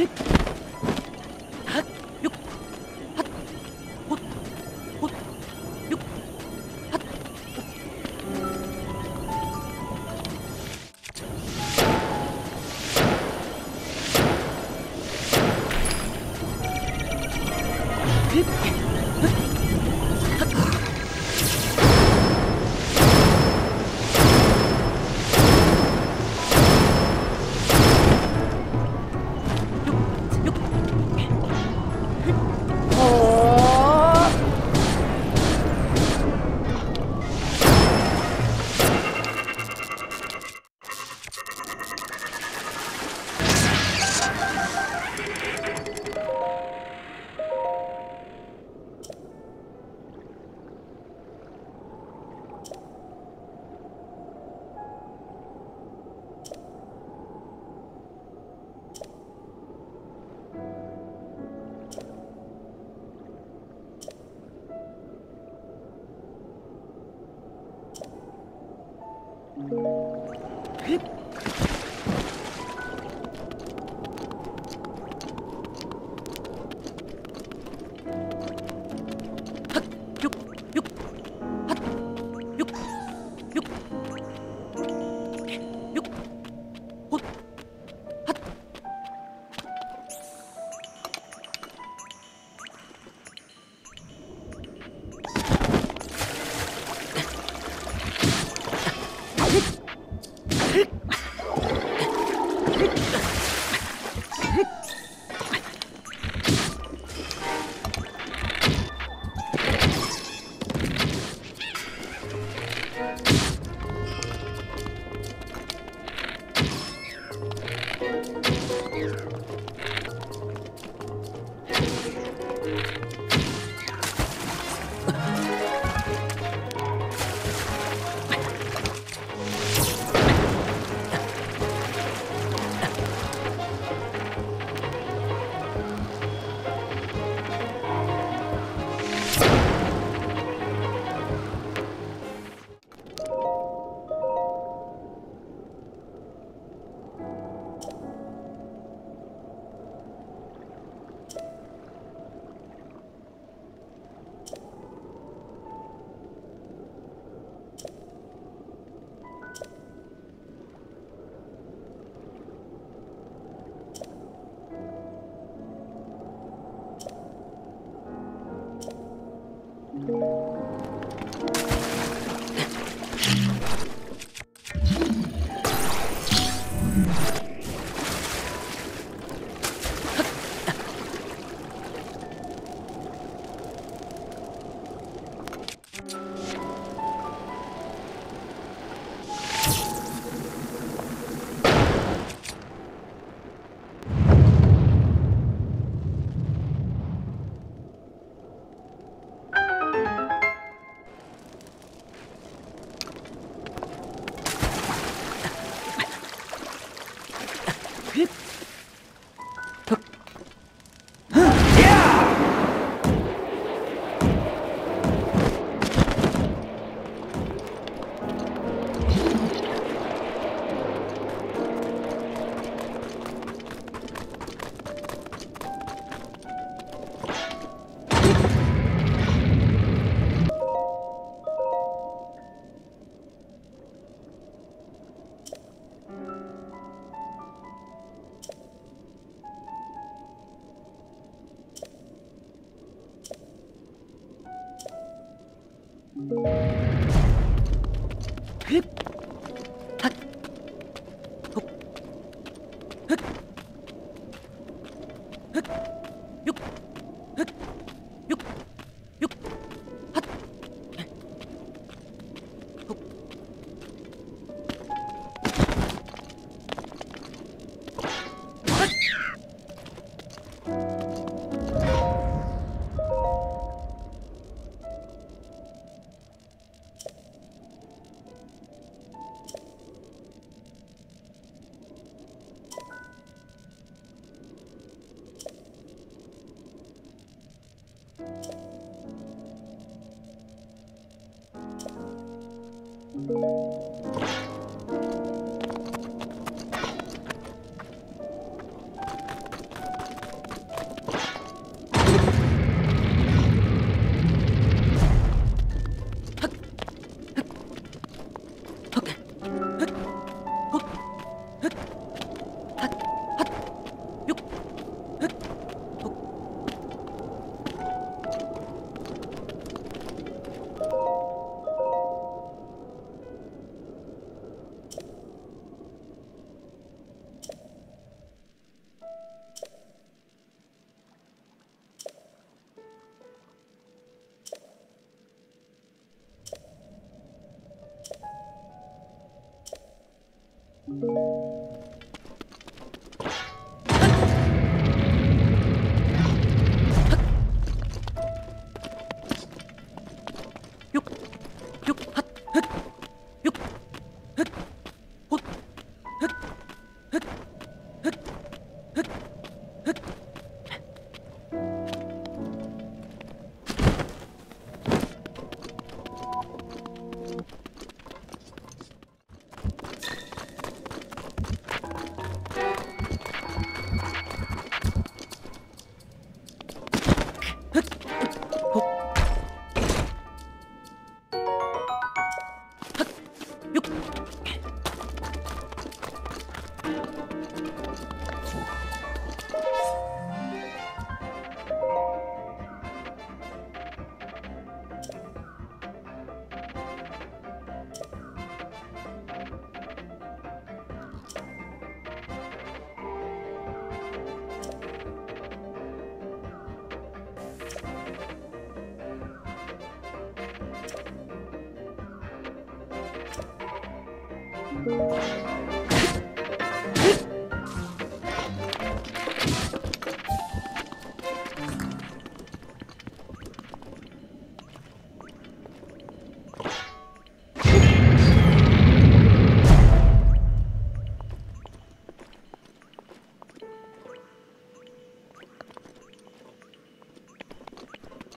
Good. ふっ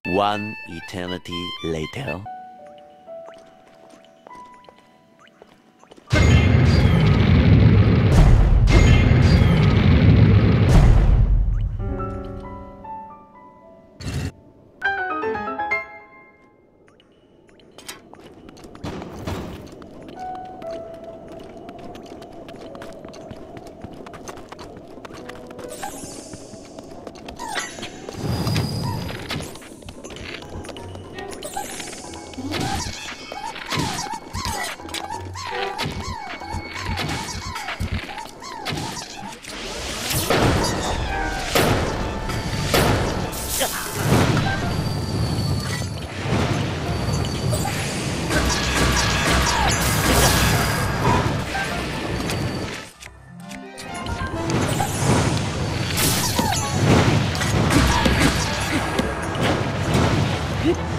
One eternity later. Hit